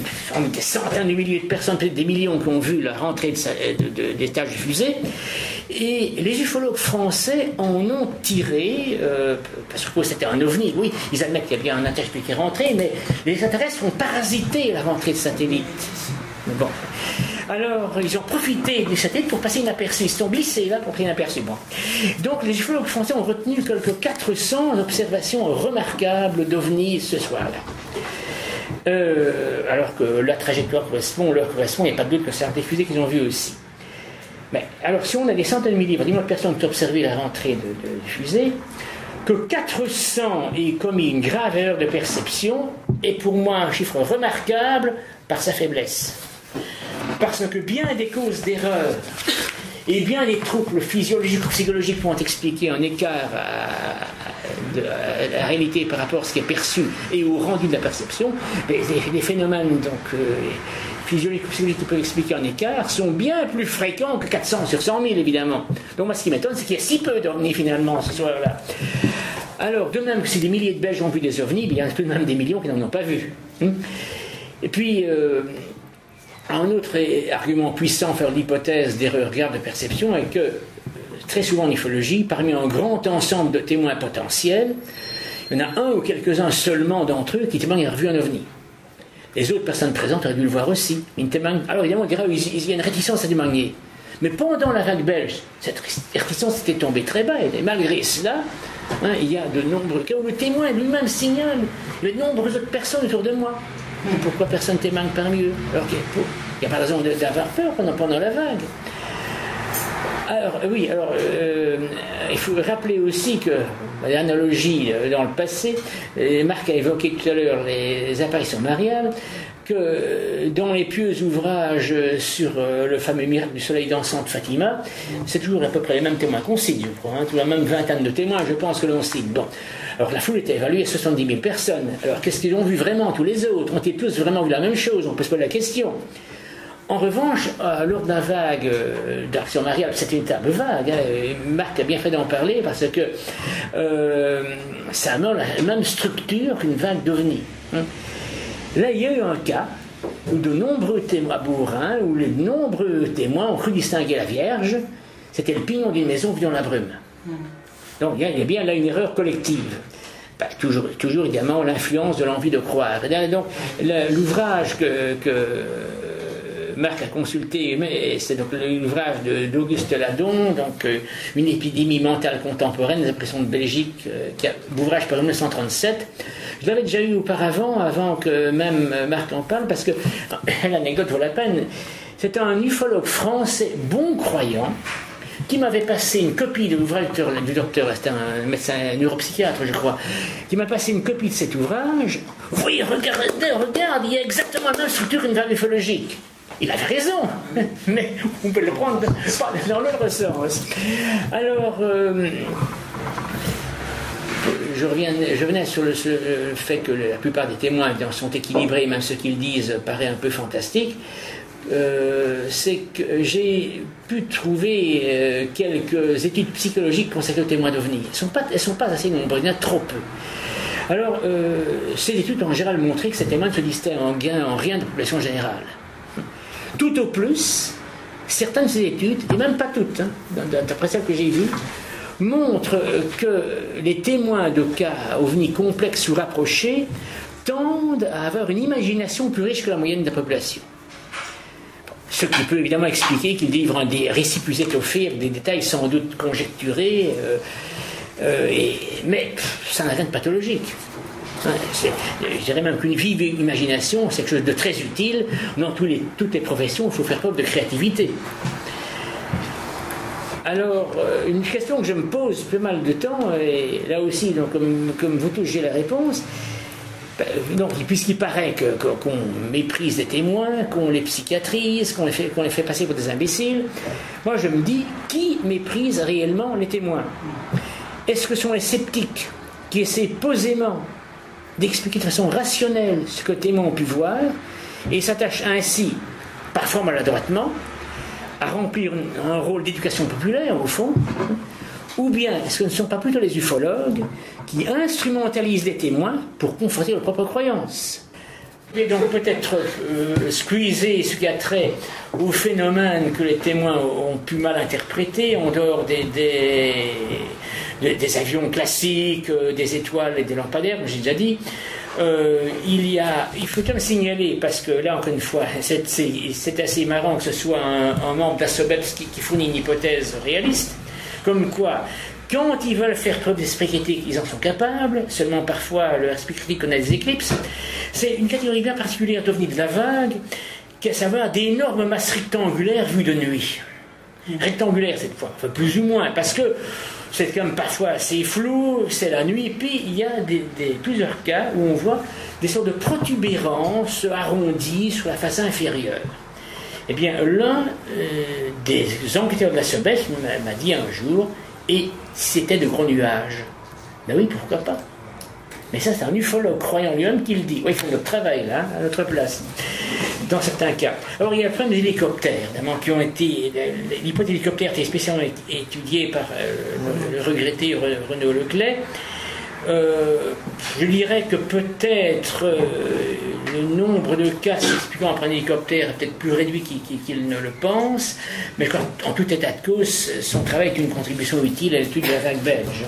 des centaines de milliers de personnes, peut-être des millions qui ont vu la rentrée de, des tâches fusées. Et les ufologues français en ont tiré, euh, parce que c'était un ovni, oui, ils admettent qu'il y a bien un attache qui est rentré, mais les extraterrestres ont parasité la rentrée de satellites. Bon. Alors, ils ont profité des satellites pour passer inaperçus. Ils sont glissés là pour passer inaperçus. Donc, les ufologues français ont retenu quelques 400 observations remarquables d'OVNI ce soir-là. Euh, alors que la trajectoire correspond, leur correspond, il n'y a pas de doute que c'est un des fusées qu'ils ont vu aussi. Mais alors, si on a des centaines de milliers, de personnes qui ont observé la rentrée de, de fusées, que 400 aient commis une grave erreur de perception est pour moi un chiffre remarquable par sa faiblesse. Parce que bien des causes d'erreur et bien des troubles physiologiques ou psychologiques vont expliquer un écart à, la réalité par rapport à ce qui est perçu et au rendu de la perception, les, les phénomènes donc, euh, physiologiques ou psychologiques qui peuvent expliquer un écart sont bien plus fréquents que 400 sur 100 000 évidemment. Donc moi ce qui m'étonne c'est qu'il y a si peu d'ovnis finalement ce soir-là. Alors de même que si des milliers de Belges ont vu des ovnis, il y a tout de même des millions qui n'en ont pas vu. Hmm. Et puis, euh, un autre argument puissant faire l'hypothèse d'erreur grave de perception est que, très souvent en ufologie, parmi un grand ensemble de témoins potentiels, il y en a un ou quelques-uns seulement d'entre eux qui témoignent avoir vu un ovni. Les autres personnes présentes auraient dû le voir aussi. Alors évidemment, on dirait qu'il y a une réticence à témoigner. Mais pendant la vague belge, cette réticence était tombée très bas. Et malgré cela, hein, il y a de nombreux cas où le témoin lui-même signale les nombreuses autres personnes autour de moi. Pourquoi personne témoigne parmi eux Alors qu'il n'y a, pas raison d'avoir peur pendant, pendant la vague. Alors, oui, alors, euh, il faut rappeler aussi que l'analogie euh, dans le passé, Marc a évoqué tout à l'heure les apparitions mariales, que dans les pieux ouvrages sur euh, le fameux miracle du soleil dansant de Fatima, c'est toujours à peu près les mêmes témoins qu'on cite, je crois, hein, la même vingtaine de témoins, je pense que l'on cite. Bon. Alors la foule était évaluée à 70 000 personnes. Alors qu'est-ce qu'ils ont vu vraiment? Tous les autres? Ont-ils tous vraiment vu la même chose? On peut se poser la question. En revanche, lors d'un vague euh, d'Action Mariale, c'était une table vague, hein, Marc a bien fait d'en parler parce que euh, ça a la même structure qu'une vague d'OVNI. Hein. Là, il y a eu un cas où de nombreux témoins bourrins, où les nombreux témoins ont cru distinguer la Vierge, c'était le pignon d'une maison vu dans la brume. Donc il y a bien là une erreur collective. Bah, toujours, toujours évidemment l'influence de l'envie de croire. donc l'ouvrage que, Marc a consulté, c'est donc l'ouvrage d'Auguste Ladon, donc euh, Une épidémie mentale contemporaine, des impressions de Belgique, euh, qui a par 1937. Je l'avais déjà eu auparavant, avant que même Marc en parle, parce que l'anecdote vaut la peine. C'était un ufologue français bon croyant qui m'avait passé une copie de l'ouvrage du docteur, c'était un médecin neuropsychiatre, je crois, qui m'a passé une copie de cet ouvrage. Oui, regardez, regarde, il y a exactement la même structure qu'une vague ufologique. Il avait raison, mais on peut le prendre dans l'autre sens. Alors, euh, je, reviens, je venais sur le, fait que la plupart des témoins sont équilibrés, même ce qu'ils disent paraît un peu fantastique. Euh, c'est que j'ai pu trouver euh, quelques études psychologiques consacrées aux témoins d'OVNI. Elles ne sont, pas assez nombreuses, il y en a trop peu. Alors, ces études ont en général montré que ces témoins ne se distinguent en, gain, en rien de la population générale. Tout au plus, certaines de ces études, et même pas toutes, hein, d'après celles que j'ai vues, montrent euh, que les témoins de cas ovnis complexes ou rapprochés tendent à avoir une imagination plus riche que la moyenne de la population. Ce qui peut évidemment expliquer qu'ils délivrent des récits plus étoffés, des détails sans doute conjecturés, euh, euh, mais ça n'a rien de pathologique. Je dirais même qu'une vive imagination, c'est quelque chose de très utile. Dans les, toutes les professions, il faut faire preuve de créativité. Alors, euh, une question que je me pose plus mal de temps, et là aussi, donc, comme, vous tous, j'ai la réponse. Donc, puisqu'il paraît qu'on méprise des témoins, qu'on les psychiatrise, qu'on les, fait, les fait passer pour des imbéciles, moi je me dis, qui méprise réellement les témoins? Est-ce que ce sont les sceptiques qui essaient posément d'expliquer de façon rationnelle ce que témoins ont pu voir et s'attache ainsi, parfois maladroitement, à remplir un rôle d'éducation populaire au fond, ou bien est-ce que ne sont pas plutôt les ufologues qui instrumentalisent les témoins pour conforter leurs propres croyances et donc peut-être euh, squeezer ce qui a trait au phénomène que les témoins ont pu mal interpréter en dehors des, des, avions classiques, euh, des étoiles et des lampadaires, j'ai déjà dit. Euh, il, y a, il faut quand même signaler, parce que là, encore une fois, c'est assez marrant que ce soit un, membre d'Assobet qui, qui fournit une hypothèse réaliste, comme quoi quand ils veulent faire preuve d'esprit critique, ils en sont capables, seulement parfois leur esprit critique connaît des éclipses. C'est une catégorie bien particulière d'OVNI de la vague, à savoir d'énormes masses rectangulaires vues de nuit. Rectangulaires cette fois, enfin plus ou moins, parce que c'est quand même parfois assez flou, c'est la nuit, puis il y a plusieurs cas où on voit des sortes de protubérances arrondies sur la face inférieure. Eh bien, l'un euh, des enquêteurs de la SEBES m'a dit un jour, et c'était de gros nuages. Ben oui, pourquoi pas Mais ça, c'est un ufologue croyant lui-même qui le dit. Oui, ils font notre travail là, à notre place, dans certains cas. Alors, il y a plein d'hélicoptères, qui ont été. L'hypothèse d'hélicoptère a été spécialement étudiée par euh, le, regretté Renaud Leclerc. Euh, je dirais que peut-être euh, le nombre de cas s'expliquant par un hélicoptère est peut-être plus réduit qu'il ne le pense, mais en tout état de cause, son travail est une contribution utile à l'étude de la vague belge.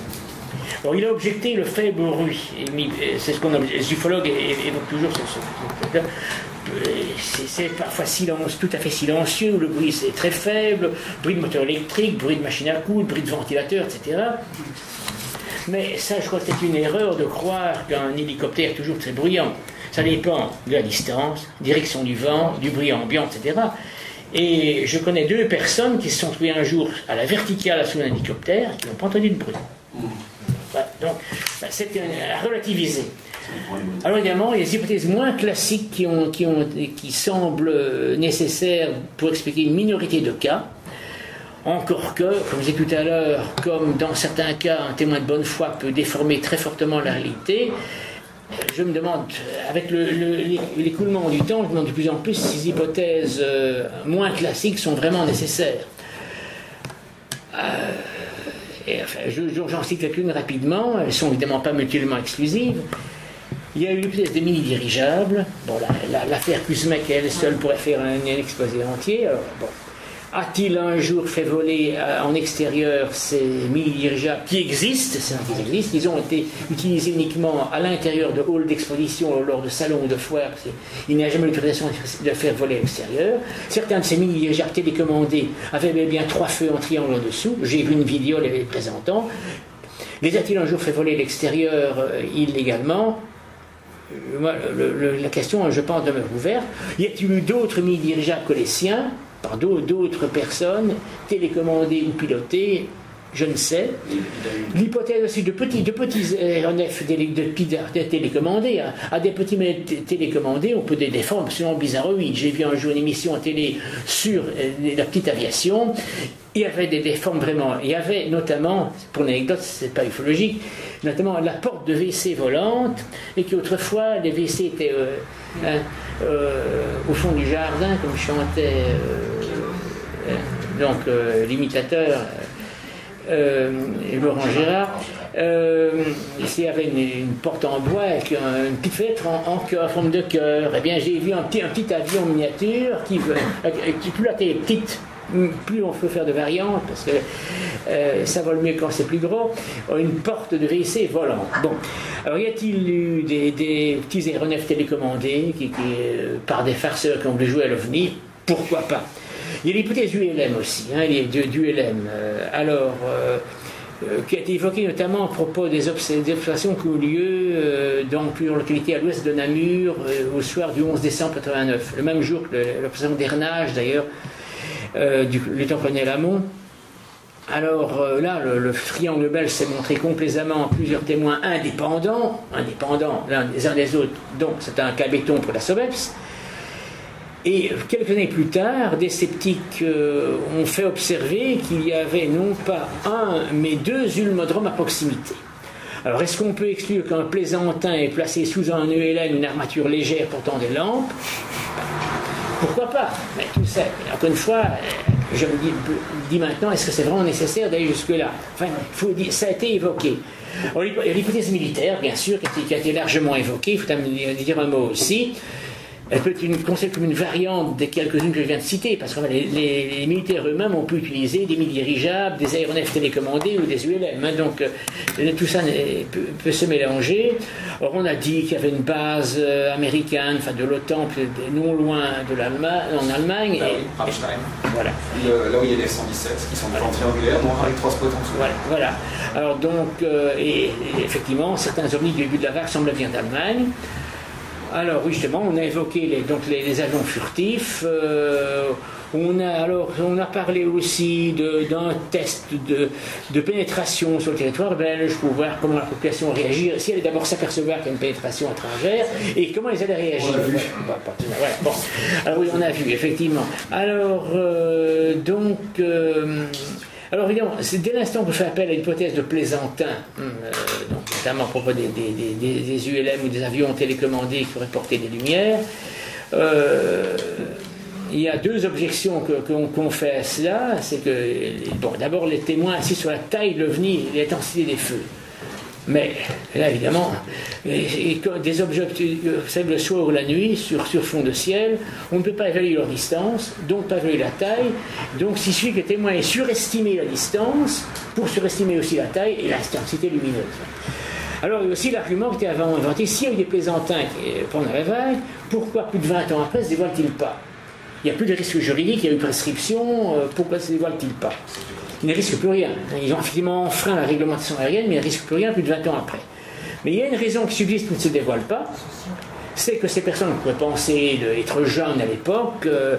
Il a objecté le faible bruit. C'est ce qu'on les ufologues évoquent toujours. C'est parfois silence, tout à fait silencieux, le bruit c'est très faible, bruit de moteur électrique, bruit de machine à coudre, bruit de ventilateur, etc. Mais ça, je crois que c'est une erreur de croire qu'un hélicoptère est toujours très bruyant. Ça dépend de la distance, direction du vent, du bruit ambiant, etc. Et je connais deux personnes qui se sont trouvées un jour à la verticale sous un hélicoptère qui n'ont pas entendu de bruit. donc, bah, c'est à relativiser. Alors évidemment, il y a des hypothèses moins classiques qui, ont, qui, ont, qui semblent nécessaires pour expliquer une minorité de cas. Encore que, comme je disais tout à l'heure, comme dans certains cas, un témoin de bonne foi peut déformer très fortement la réalité, je me demande, avec l'écoulement du temps, je me demande de plus en plus si ces hypothèses euh, moins classiques sont vraiment nécessaires. Euh, j'en cite quelques-unes rapidement, elles ne sont évidemment pas mutuellement exclusives. Il y a eu l'hypothèse des mini-dirigeables. Bon, l'affaire la, elle seule pourrait faire un, exposé entier. A-t-il un jour fait voler euh, en extérieur ces mini-dirigeables qui existent C'est qu'ils existent? Ils ont été utilisés uniquement à l'intérieur de halls d'exposition lors de salons ou de foires. Il n'y a jamais eu l'autorisation de faire voler à l'extérieur. Certains de ces mini-dirigeables télécommandés avaient bien trois feux en triangle en dessous. J'ai vu une vidéo les présentant. Les a-t-il un jour fait voler à l'extérieur euh, illégalement? Euh, la question, je pense, demeure ouverte. Y a-t-il eu d'autres mini-dirigeables que les siens? Par d'autres personnes, télécommandées ou pilotées, je ne sais. L'hypothèse aussi de petits, de petits aéronefs de, télécommandés, hein. à, des petits télécommandés, on peut des, des formes absolument bizarroïdes. J'ai vu un jour une émission à télé sur euh, la petite aviation. Il y avait des, formes vraiment. Il y avait notamment, pour l'anecdote, c'est pas ufologique, notamment la porte de WC volante, et qu'autrefois les WC étaient. Euh, hein, euh, au fond du jardin, comme chantait euh, euh, donc l'imitateur Laurent Gérard. il y avait une, porte en bois avec une petite fenêtre en, forme de cœur. Eh bien, j'ai vu un petit, un petit avion miniature qui, qui la télé petite, plus on peut faire de variantes, parce que euh, ça vole mieux quand c'est plus gros, une porte de WC volante. Bon, alors y a-t-il eu des, petits aéronefs télécommandés qui, euh, par des farceurs qui ont voulu jouer à l'OVNI? Pourquoi pas? Il y a l'hypothèse du LM aussi, hein, du, LM. Euh, alors, qui a été évoquée notamment à propos des, observations qui ont eu lieu dans plusieurs localités à l'ouest de Namur au soir du 11 décembre 89, le même jour que l'observation d'Hernage d'ailleurs euh, du lieutenant-colonel Lamont. Alors euh, là, le, triangle belge s'est montré complaisamment plusieurs témoins indépendants, indépendants l'un des uns des autres, donc c'est un cas béton pour la SOBEPS. Et quelques années plus tard, des sceptiques euh, ont fait observer qu'il y avait non pas un, mais deux ulmodromes à proximité. Alors, est-ce qu'on peut exclure qu'un plaisantin est placé sous un ELN, une armature légère portant des lampes? Pourquoi pas? Mais tout ça, encore une fois, je me dis, maintenant, est-ce que c'est vraiment nécessaire d'aller jusque-là? Enfin, ça a été évoqué. L'hypothèse militaire, bien sûr, qui a été largement évoquée, il faut dire un mot aussi. Elle peut être considérée comme une variante des quelques-unes que je viens de citer, parce que les, militaires eux-mêmes ont pu utiliser des mini-dirigeables, des aéronefs télécommandés ou des ULM. Hein. donc euh, tout ça peut, se mélanger. Or, on a dit qu'il y avait une base euh, américaine, enfin de l'OTAN, non loin de l'Allemagne, en Allemagne. Bah et, Voilà. là où il y a des 117 qui sont des voilà. triangulaires, noirs avec trois spots en dessous. Voilà. voilà. Alors, donc, euh, et, effectivement, certains ovnis du début de la vague semblent venir d'Allemagne. Alors oui, justement, on a évoqué les, donc les, avions furtifs. Euh, on a alors on a parlé aussi d'un test de, pénétration sur le territoire belge pour voir comment la population réagit. Si elle est d'abord s'apercevoir qu'il y a une pénétration étrangère et comment ils allaient réagir. bon. Alors oui, on a vu effectivement. Alors euh, donc. Euh, alors évidemment, dès l'instant que je fais appel à l'hypothèse de plaisantin, hum, euh, notamment à propos des, ULM ou des avions télécommandés qui pourraient porter des lumières, euh, il y a deux objections qu'on qu'on fait à cela. C'est que, d'abord, les témoins insistent sur la taille de l'OVNI et l'intensité des feux. Mais là, évidemment, des objets le soir ou la nuit sur, fond de ciel, on ne peut pas évaluer leur distance, donc pas évaluer la taille. Donc, s'il suffit que le témoin ait surestimé la distance pour surestimer aussi la taille et l'intensité lumineuse. Alors, il y a aussi l'argument qui était avant inventé s'il y a eu des plaisantins pendant la vague, pourquoi plus de 20 ans après se dévoile-t-il pas? Il n'y a plus de risque juridique, il y a eu prescription, euh, pourquoi se dévoile-t-il pas? Ils ne risquent plus rien. Ils ont effectivement enfreint la réglementation aérienne, mais ils ne risquent plus rien plus de 20 ans après. Mais il y a une raison qui subsiste qui ne se dévoile pas, c'est que ces personnes qui pouvaient penser d'être jeunes à l'époque euh,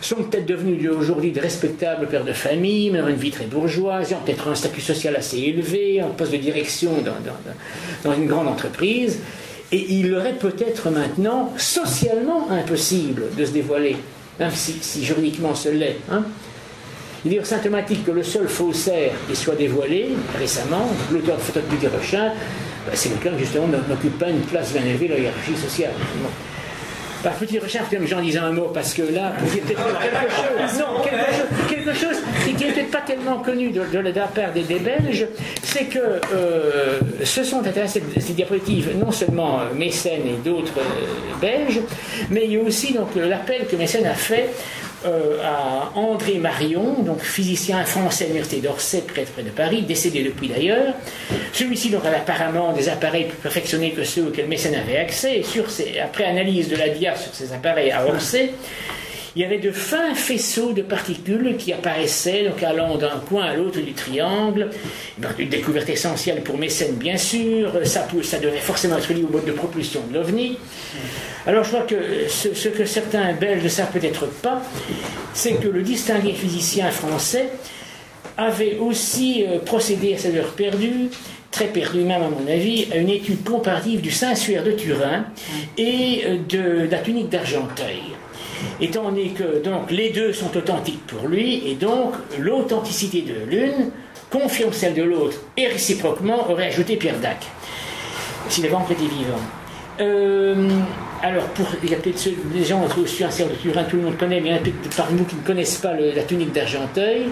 sont peut-être devenues aujourd'hui de respectables pères de famille, mais une vie très bourgeoise, ont peut-être un statut social assez élevé, un poste de direction dans, une grande entreprise. Et il aurait peut-être maintenant socialement impossible de se dévoiler, même si, juridiquement ce l'est. Hein. Il est symptomatique que le seul faussaire qui soit dévoilé récemment, l'auteur de Phototype du Rochin, ben, c'est quelqu'un qui justement n'occupe pas une place bien élevée dans la hiérarchie sociale. Par petite recherche, j'en disais un mot, parce que là, a peut-être quelque chose, non, quelque chose, qui n'est peut-être pas tellement connu de, la part des, Belges, c'est que euh, ce sont intéressés ces diapositives non seulement euh, Mécène et d'autres euh, Belges, mais il y a aussi donc l'appel que Mécène a fait euh, à André Marion, donc physicien français à l'Université d'Orsay, près, de Paris, décédé depuis d'ailleurs. Celui-ci donc apparemment des appareils plus perfectionnés que ceux auxquels Mécène avait accès, après analyse de la dia sur ces appareils à Orsay, il y avait de fins faisceaux de particules qui apparaissaient, donc allant d'un coin à l'autre du triangle. Une découverte essentielle pour Mécène, bien sûr. Ça, ça devait forcément être lié au mode de propulsion de l'OVNI. Alors je crois que ce, que certains Belges ne savent peut-être pas, c'est que le distingué physicien français avait aussi euh, procédé à cette heure perdue très perdu même à mon avis, à une étude comparative du Saint-Suaire de Turin et euh, de la tunique d'Argenteuil étant donné que donc, les deux sont authentiques pour lui, et donc l'authenticité de l'une confirme celle de l'autre, et réciproquement aurait ajouté Pierre Dac, s'il avait encore été vivant. Euh, alors, pour, il y a peut-être des gens reçu un cerf de Turin, tout le monde connaît, mais il y en a peut-être parmi nous qui ne connaissent pas la tunique d'Argenteuil.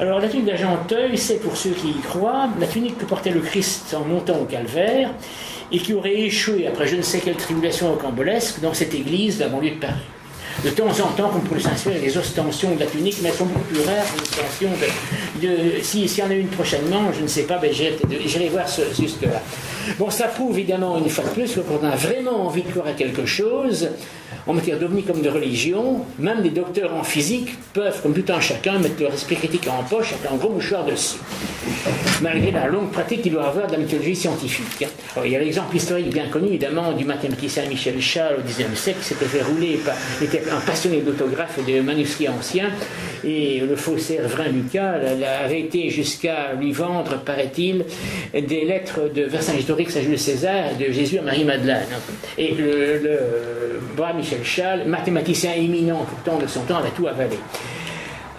Alors, la tunique d'Argenteuil, c'est pour ceux qui y croient, la tunique que portait le Christ en montant au calvaire et qui aurait échoué après je ne sais quelle tribulation rocambolesque dans cette église de la de Paris. De temps en temps, comme pour le Saint-Suaire, les ostensions de la tunique, mais elles sont beaucoup plus rares que de. de S'il y en a une prochainement, je ne sais pas, ben, j'irai voir jusque-là. Bon, ça prouve évidemment une fois de plus qu'on a vraiment envie de croire à quelque chose, en matière d'ovni comme de religion, même des docteurs en physique peuvent, comme tout un chacun, mettre leur esprit critique en poche avec un gros mouchoir dessus, malgré la longue pratique qu'il doit avoir de la mythologie scientifique. Il y a l'exemple historique bien connu, évidemment, du mathématicien Michel Charles au XIXe siècle, qui s'était fait rouler, par, était un passionné d'autographes et de manuscrits anciens, et le faussaire Vrin Lucas avait été jusqu'à lui vendre, paraît-il, des lettres de Vercingétorix à Jules César, de Jésus à Marie-Madeleine. Et le, le Michel Schall, mathématicien éminent pourtant de son temps, avait tout avalé.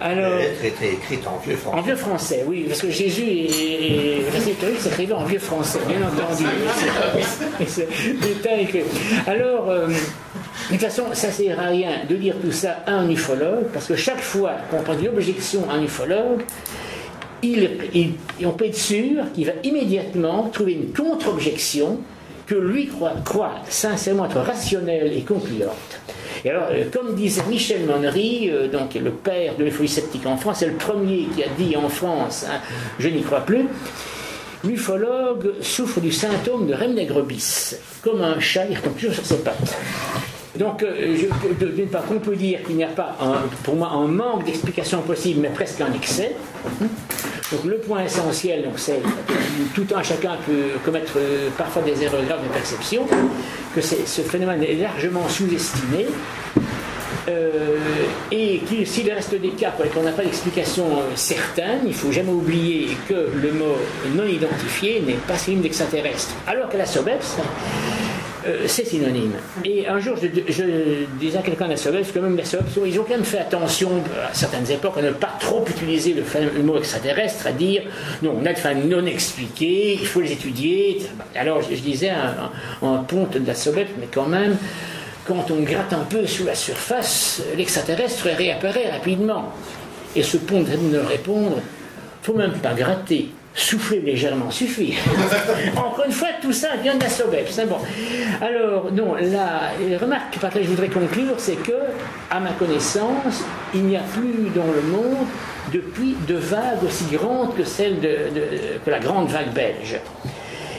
Alors, lettre était écrite en vieux français. En vieux français, oui, parce que Jésus et c'est s'écrivaient en vieux français, bien entendu. détail Alors, euh, de toute façon, ça ne sert à rien de dire tout ça à un ufologue, parce que chaque fois qu'on prend une objection à un ufologue, il, on peut être sûr qu'il va immédiatement trouver une contre-objection que lui croit, croit sincèrement être rationnelle et concluante. Et alors, euh, comme disait Michel Monnery, euh, donc le père de l'euphorie sceptique en France, c'est le premier qui a dit en France hein, Je n'y crois plus. L'ufologue souffre du symptôme de reine bis. Comme un chat, il retombe toujours sur ses pattes. Donc, euh, d'une part, on peut dire qu'il n'y a pas, pour moi, un manque d'explication possible, mais presque un excès. Donc le point essentiel, donc, c'est tout un chacun peut commettre euh, parfois des erreurs graves de perception, que ce phénomène est largement sous-estimé. Euh, et qu'il s'il reste des cas pour lesquels on n'a pas d'explication euh, certaine, il ne faut jamais oublier que le mot non identifié n'est pas signe d'extraterrestre. Alors que la SOBEPS, euh, c'est synonyme. Et un jour, je, disais à quelqu'un SOBEPS que même SOBEPS, ils ont quand même fait attention à certaines époques à ne pas trop utiliser le, mot extraterrestre, à dire non, on a des phénomènes non expliqués, il faut les étudier. Alors je, disais en ponte de la mais quand même, quand on gratte un peu sous la surface, l'extraterrestre réapparaît rapidement. Et ce pont de répondre, faut même pas gratter souffler légèrement suffit. Encore une fois, tout ça vient de la c'est Bon. Alors, non, la remarque par laquelle je voudrais conclure, c'est que, à ma connaissance, il n'y a plus dans le monde depuis de vagues aussi grandes que celle de, que la grande vague belge.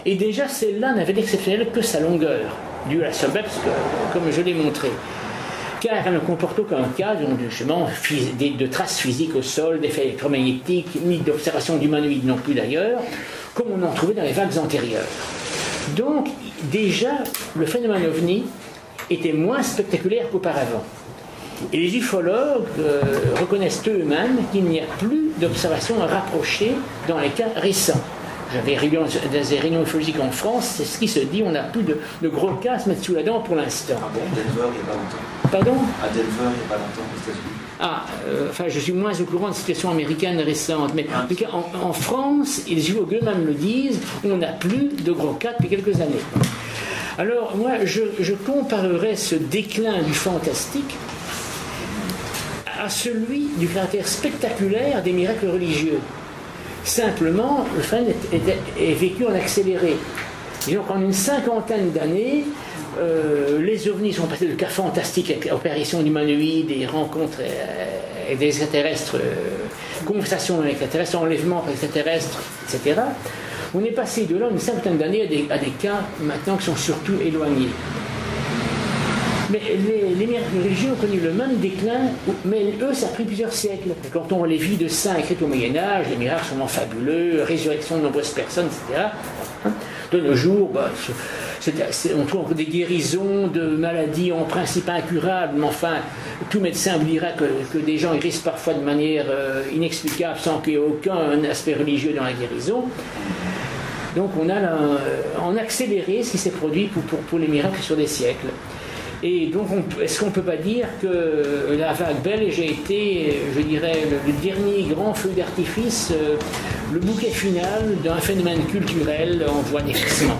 Et déjà, celle-là n'avait d'exceptionnel que sa longueur, due à la SOBEPS, comme je l'ai montré car elle ne comporte aucun cas de, de traces physiques au sol, d'effets électromagnétiques, ni d'observation d'humanoïdes non plus d'ailleurs, comme on en trouvait dans les vagues antérieures. Donc, déjà, le phénomène ovni était moins spectaculaire qu'auparavant. Et les ufologues euh, reconnaissent eux-mêmes qu'il n'y a plus d'observations rapprochées dans les cas récents. j'avais réunion, des réunions ufologiques en France, c'est ce qui se dit, on n'a plus de, gros cas à se mettre sous la dent pour l'instant. Ah bon, Pardon À Denver, il n'y a pas longtemps, aux États-Unis ah, euh, enfin, je suis moins au courant de la situation américaine récente, mais en tout cas, en, France, les géologues eux-mêmes le disent, on n'a plus de gros cas depuis quelques années. Alors, moi, je, je comparerais ce déclin du fantastique à celui du caractère spectaculaire des miracles religieux. Simplement, le phénomène est, vécu en accéléré. Disons qu'en une cinquantaine d'années, euh, les ovnis sont passés de cas fantastiques avec opérations d'humanoïdes et rencontres euh, avec des extraterrestres, euh, conversations avec extraterrestres, enlèvements extraterrestres, etc. On est passé de là, une cinquantaine d'années, à des cas maintenant qui sont surtout éloignés. Mais les, les religieux ont connu le même déclin, mais eux, ça a pris plusieurs siècles. Quand on les vies de saints écrites au Moyen-Âge, les miracles sont fabuleux, résurrection de nombreuses personnes, etc. De nos jours, bah, on trouve des guérisons de maladies en principe incurables, mais enfin, tout médecin vous dira que, des gens guérissent parfois de manière euh, inexplicable sans qu'il y ait aucun aspect religieux dans la guérison. Donc on a en accéléré ce qui s'est produit pour, pour les miracles sur des siècles. Et donc, est-ce qu'on ne peut pas dire que la vague belge a été, je dirais, le, dernier grand feu d'artifice, euh, le bouquet final d'un phénomène culturel en voie d'effacement?